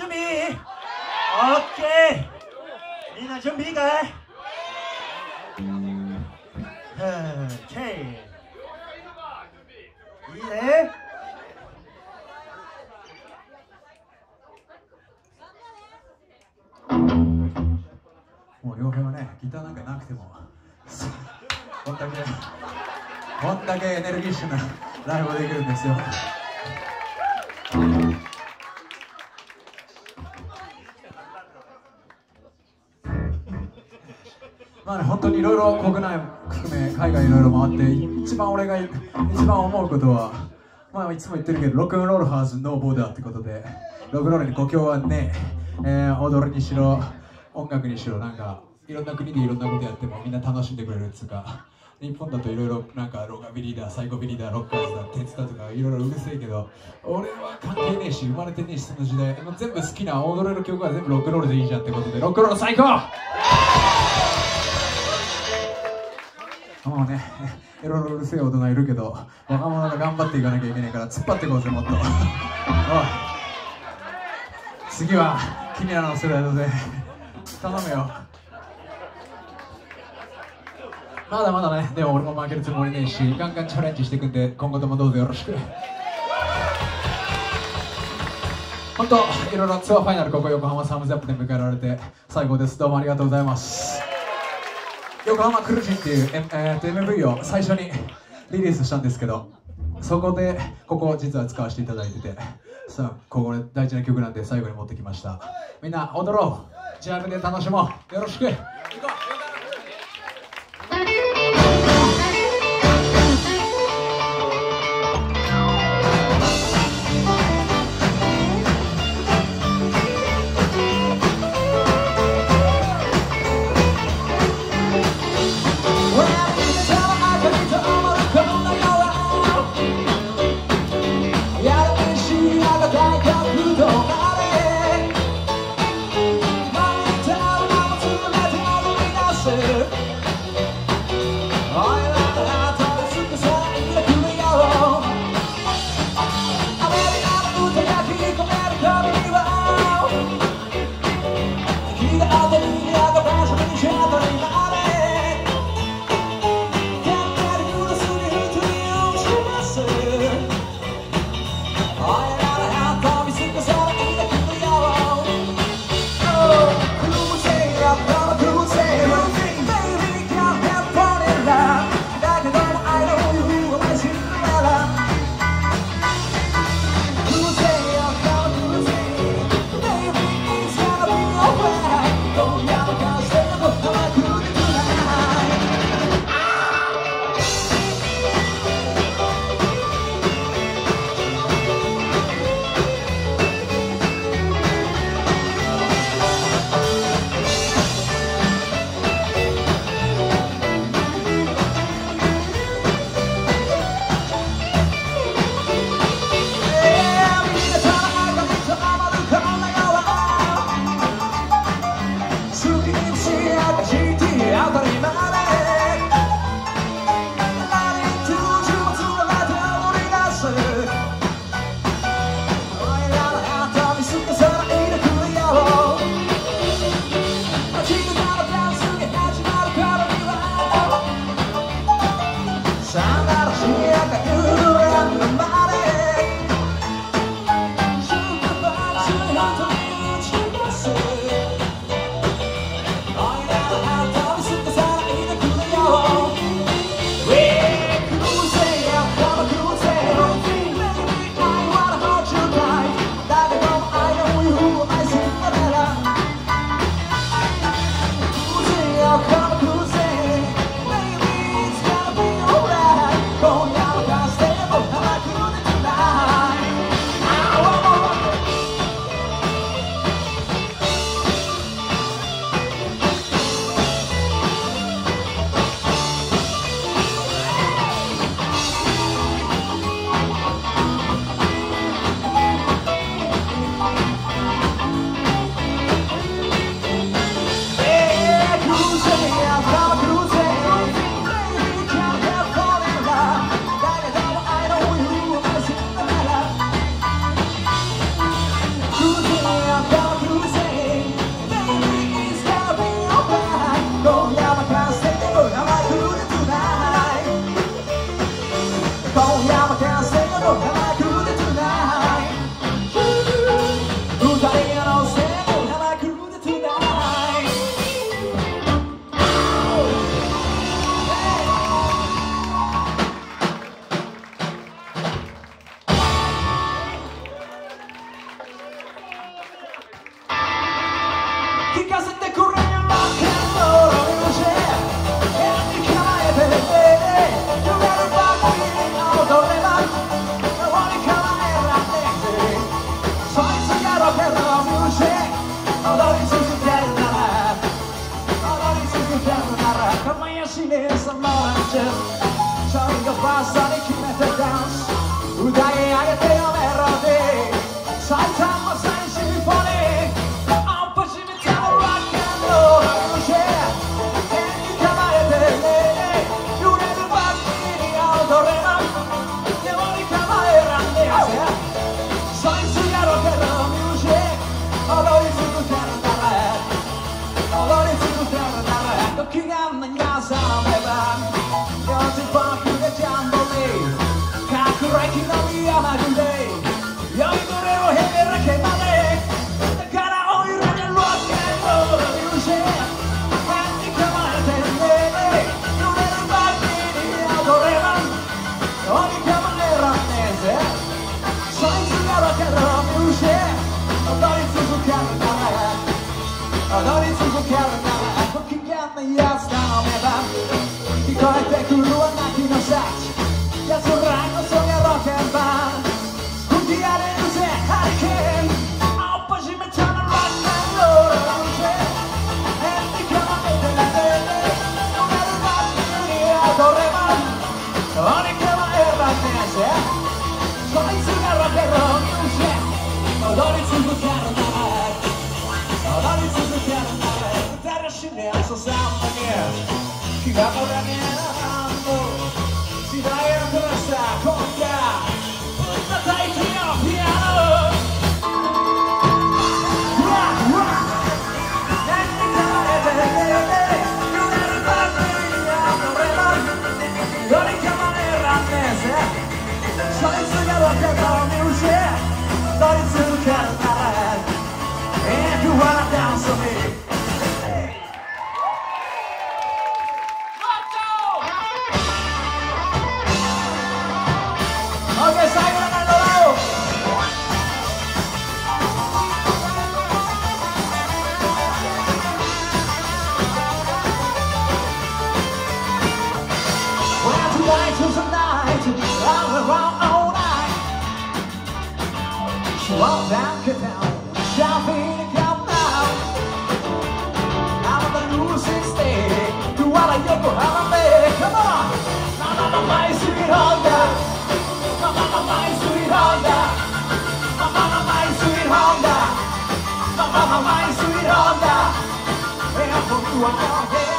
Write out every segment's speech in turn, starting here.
準備 ?OK! みんな準備いいかい ?OK! いいねもう両平はねギターなんかなくてもこん だけこんだけエネルギッシュなライブできるんですよまあね本当にいろいろ国内含め海外いろいろ回って一番俺が一番思うことはまあいつも言ってるけどロックンロールハーズノーボーダーってことでロックンロールに故郷はね、えー、踊りにしろ音楽にしろなんかいろんな国でいろんなことやってもみんな楽しんでくれるっつうか日本だといろいろなんかロガビリーだサイコビリーだロッカーズだ鉄だとかいろいろうるせえけど俺は関係ねえし生まれてねえしその時代全部好きな踊れる曲は全部ロックンロールでいいじゃんってことでロックンロール最高もうねいろいろうるせえ大人いるけど若者が頑張っていかなきゃいけないから突っ張っていこうぜもっと。次は君らの世代だぜ。頼むよ。まだまだねでも俺も負けるつもりねえしガンガンチャレンジしていくんで今後ともどうぞよろしく。本当いろいろツアーファイナルここ横浜サムズアップで迎えられて最高です。どうもありがとうございます。横浜クルジンっていう、えー、MV を最初にリリースしたんですけどそこでここ実は使わせていただいててさあここで大事な曲なんで最後に持ってきました。みんな踊ろう。ジャムで楽しもう。よろしく。finesse a mangia Ciò che passa di chi mette dance Udaie a te の体はご機嫌なやつ頼めば聞こえてくるは泣きの安ら Wow.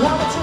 What?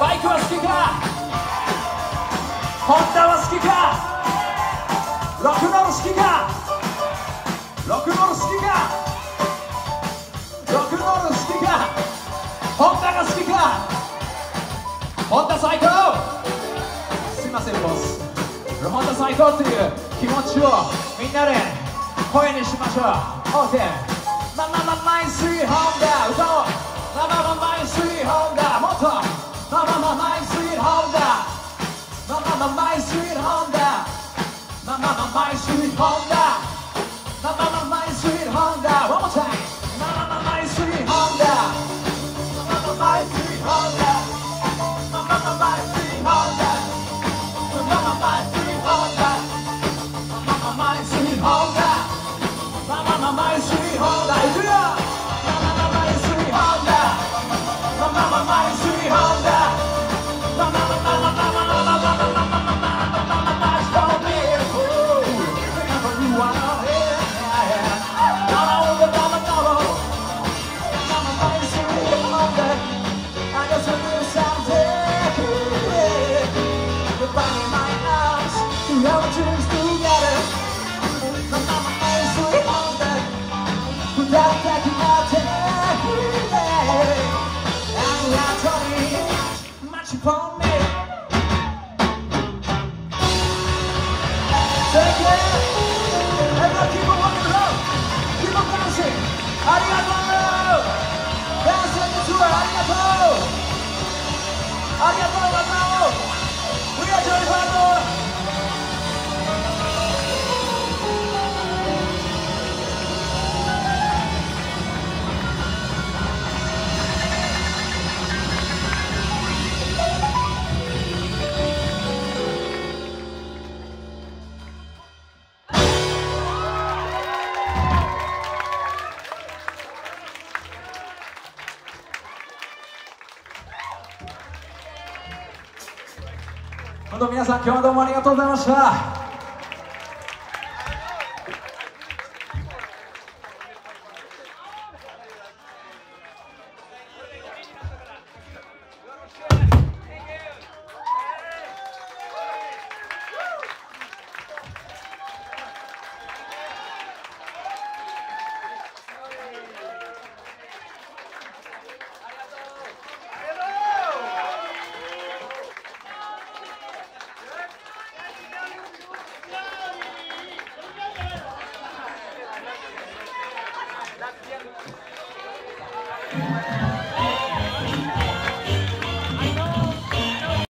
バイクは好きか？ホンダは好きか？ロックノール好きか？ロックノール好きか？ロックノール好きか？ホンダが好きか？ホンダ最高！まマンボス最高という気持ちをみんなで声にしましょう OK ママママイスリーホームだ歌おうママママイスリーホームだもっとママママイスリーホームだママママイスリーホームだママママイスリーホームだありが本当皆さん今日はどうもありがとうございました